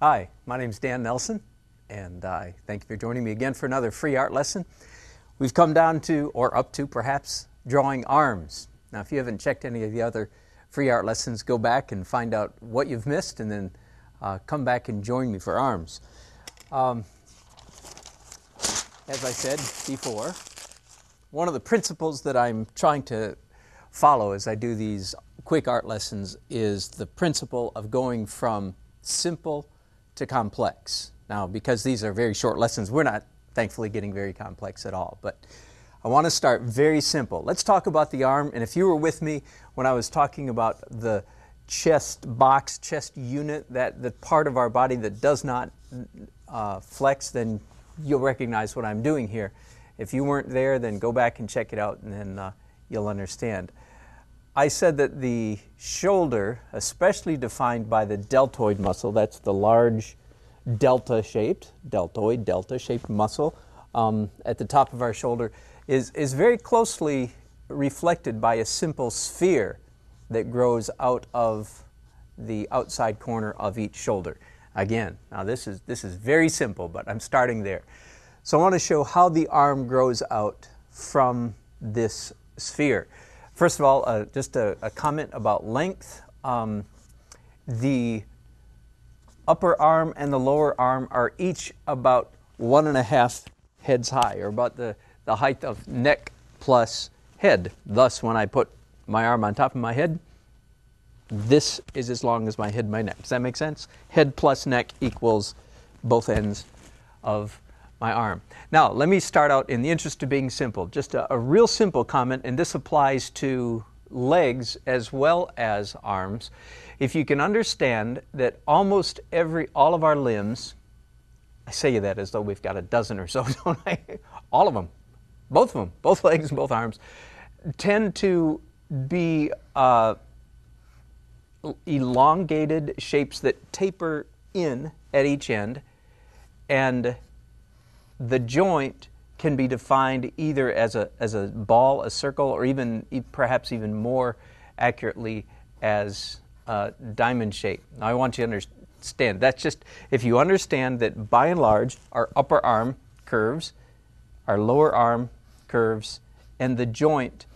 Hi, my name is Dan Nelson, and I thank you for joining me again for another free art lesson. We've come down to, or up to perhaps, drawing arms. Now, if you haven't checked any of the other free art lessons, go back and find out what you've missed, and then uh, come back and join me for arms. Um, as I said before, one of the principles that I'm trying to follow as I do these quick art lessons is the principle of going from simple to complex. Now, because these are very short lessons, we're not thankfully getting very complex at all. But I want to start very simple. Let's talk about the arm. And if you were with me when I was talking about the chest box, chest unit, that the part of our body that does not uh, flex, then you'll recognize what I'm doing here. If you weren't there, then go back and check it out, and then uh, you'll understand. I said that the shoulder, especially defined by the deltoid muscle, that's the large delta shaped, deltoid, delta shaped muscle um, at the top of our shoulder, is, is very closely reflected by a simple sphere that grows out of the outside corner of each shoulder. Again, now this is, this is very simple, but I'm starting there. So I want to show how the arm grows out from this sphere. First of all, uh, just a, a, comment about length. Um, the upper arm and the lower arm are each about one and a half heads high, or about the, the height of neck plus head. Thus, when I put my arm on top of my head, this is as long as my head, my neck. Does that make sense? Head plus neck equals both ends of my arm. Now, let me start out in the interest of being simple. Just a, a real simple comment, and this applies to legs as well as arms. If you can understand that almost every, all of our limbs, I say that as though we've got a dozen or so, don't I? All of them, both of them, both legs and both arms, tend to be uh, elongated shapes that taper in at each end, and the joint can be defined either as a, as a ball, a circle, or even perhaps even more accurately as a diamond shape. Now, I want you to understand that's just if you understand that by and large our upper arm curves, our lower arm curves, and the joint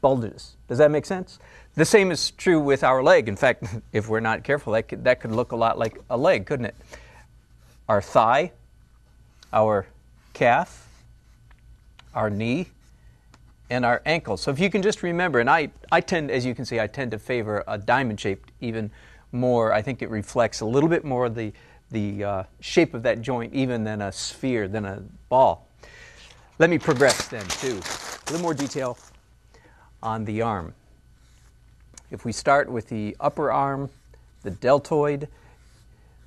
bulges. Does that make sense? The same is true with our leg. In fact, if we're not careful, that could, that could look a lot like a leg, couldn't it? Our thigh, our calf, our knee, and our ankle. So if you can just remember, and I, I tend, as you can see, I tend to favor a diamond shaped even more. I think it reflects a little bit more the, the uh, shape of that joint even than a sphere, than a ball. Let me progress then to a little more detail on the arm. If we start with the upper arm, the deltoid,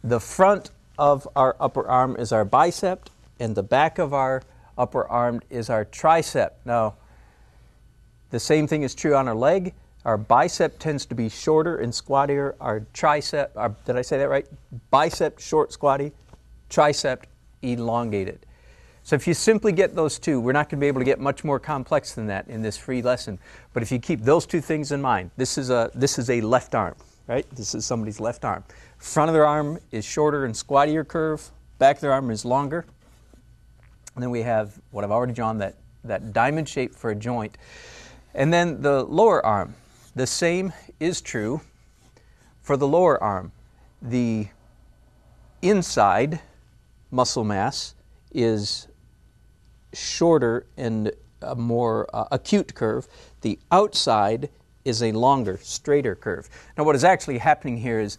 the front of our upper arm is our bicep, and the back of our upper arm is our tricep. Now, the same thing is true on our leg. Our bicep tends to be shorter and squattier. Our tricep, our, did I say that right? Bicep short, squatty, tricep elongated. So if you simply get those two, we're not going to be able to get much more complex than that in this free lesson. But if you keep those two things in mind, this is a this is a left arm, right? This is somebody's left arm. Front of their arm is shorter and squattier curve. Back of their arm is longer. And then we have what I've already drawn that that diamond shape for a joint. And then the lower arm. The same is true for the lower arm. The inside muscle mass is shorter and a more uh, acute curve. The outside is a longer, straighter curve. Now, what is actually happening here is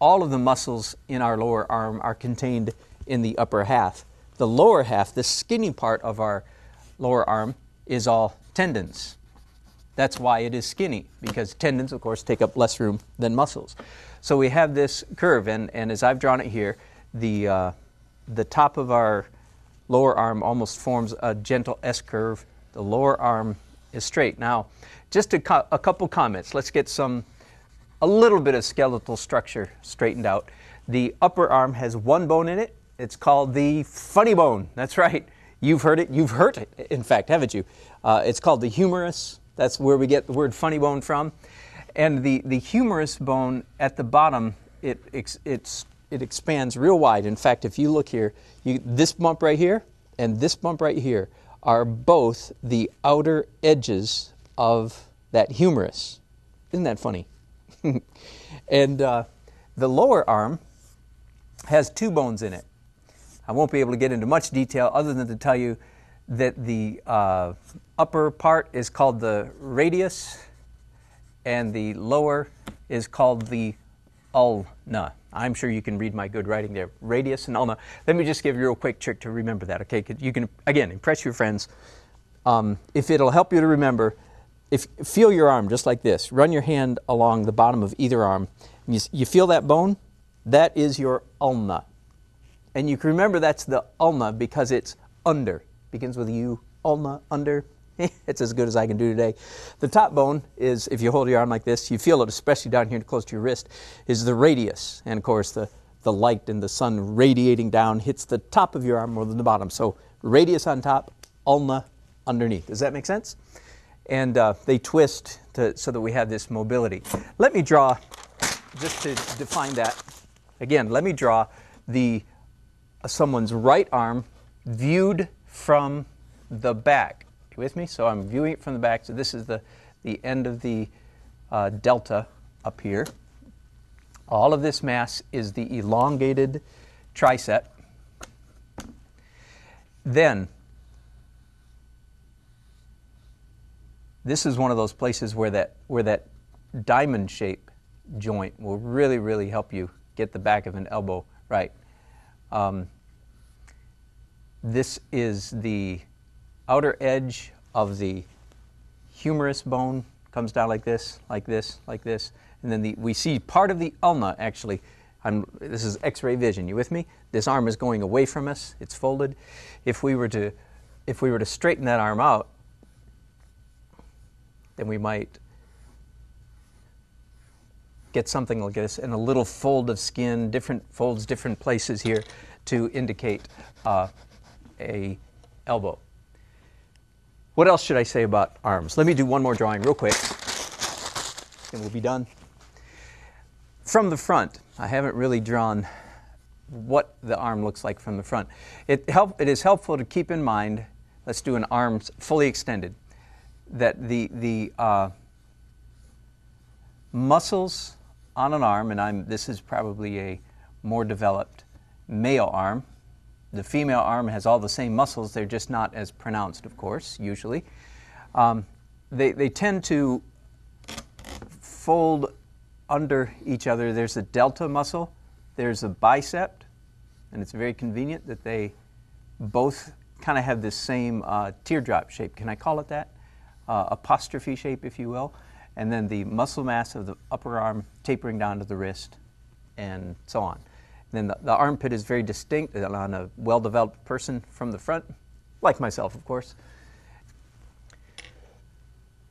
all of the muscles in our lower arm are contained in the upper half. The lower half, the skinny part of our lower arm, is all tendons. That's why it is skinny, because tendons, of course, take up less room than muscles. So we have this curve, and, and as I've drawn it here, the, uh, the top of our lower arm almost forms a gentle S curve. The lower arm is straight. Now, just a, co- a couple comments. Let's get some, a little bit of skeletal structure straightened out. The upper arm has one bone in it. It's called the funny bone. That's right. You've heard it. You've heard it, in fact, haven't you? Uh, it's called the humerus. That's where we get the word funny bone from. And the, the humerus bone at the bottom, it, it's, it expands real wide. In fact, if you look here, you, this bump right here and this bump right here are both the outer edges of that humerus. Isn't that funny? and uh, the lower arm has two bones in it. I won't be able to get into much detail other than to tell you that the uh, upper part is called the radius and the lower is called the ulna. I'm sure you can read my good writing there. Radius and ulna. Let me just give you a real quick trick to remember that, okay? You can, again, impress your friends. Um, if it'll help you to remember, if feel your arm just like this. Run your hand along the bottom of either arm. You, you feel that bone? That is your ulna. And you can remember that's the ulna because it's under. Begins with U, ulna, under. it's as good as I can do today. The top bone is, if you hold your arm like this, you feel it, especially down here close to your wrist, is the radius. And of course, the, the light and the sun radiating down hits the top of your arm more than the bottom. So, radius on top, ulna underneath. Does that make sense? And uh, they twist to, so that we have this mobility. Let me draw, just to define that, again, let me draw the someone's right arm viewed from the back. You with me? So I'm viewing it from the back. So this is the, the end of the uh, delta up here. All of this mass is the elongated tricep. Then, this is one of those places where that, where that diamond shape joint will really, really help you get the back of an elbow right. Um, this is the outer edge of the humerus bone comes down like this, like this, like this, and then the, we see part of the ulna actually. I'm, this is X-ray vision. You with me? This arm is going away from us. It's folded. If we were to, if we were to straighten that arm out, then we might get something like this and a little fold of skin, different folds, different places here to indicate uh, a elbow. What else should I say about arms? Let me do one more drawing real quick, and we'll be done. From the front, I haven't really drawn what the arm looks like from the front. It, help, it is helpful to keep in mind, let's do an arm fully extended, that the, the uh, muscles on an arm, and I'm, this is probably a more developed male arm, the female arm has all the same muscles, they're just not as pronounced, of course, usually. Um, they, they tend to fold under each other. There's a delta muscle, there's a bicep, and it's very convenient that they both kind of have this same uh, teardrop shape. Can I call it that? Uh, apostrophe shape, if you will. And then the muscle mass of the upper arm tapering down to the wrist, and so on. Then the, the armpit is very distinct on a well developed person from the front, like myself, of course.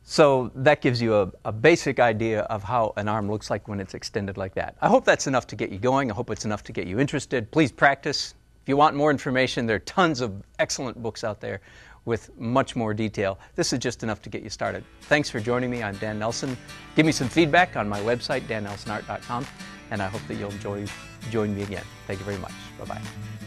So that gives you a, a, basic idea of how an arm looks like when it's extended like that. I hope that's enough to get you going. I hope it's enough to get you interested. Please practice. If you want more information, there are tons of excellent books out there with much more detail. This is just enough to get you started. Thanks for joining me. I'm Dan Nelson. Give me some feedback on my website, dannelsonart.com, and I hope that you'll enjoy join me again. Thank you very much. Bye bye.